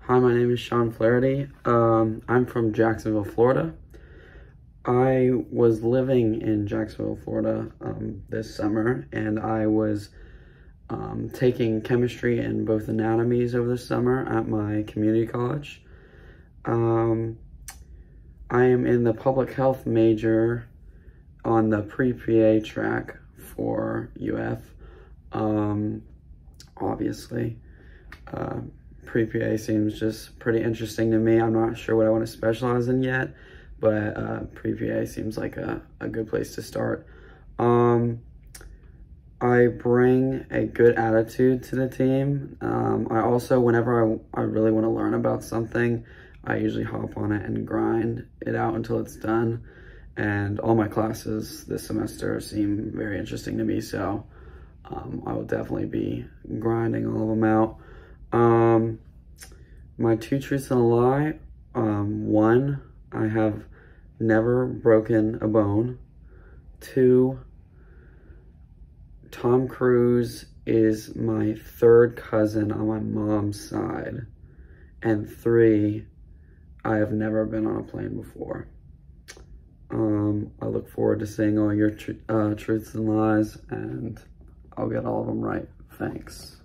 Hi, my name is Sean Flaherty. Um, I'm from Jacksonville, Florida. I was living in Jacksonville, Florida um, this summer, and I was um, taking chemistry and both anatomies over the summer at my community college. Um, I am in the public health major on the pre-PA track for UF, um, obviously. Uh, pre-PA seems just pretty interesting to me. I'm not sure what I want to specialize in yet, but uh, pre-PA seems like a, a good place to start. Um, I bring a good attitude to the team. Um, I also, whenever I, I really want to learn about something, I usually hop on it and grind it out until it's done. And all my classes this semester seem very interesting to me, so um, I will definitely be grinding all of them out. My two truths and a lie. Um, one, I have never broken a bone. Two, Tom Cruise is my third cousin on my mom's side. And three, I have never been on a plane before. Um, I look forward to seeing all your tr uh, truths and lies, and I'll get all of them right. Thanks.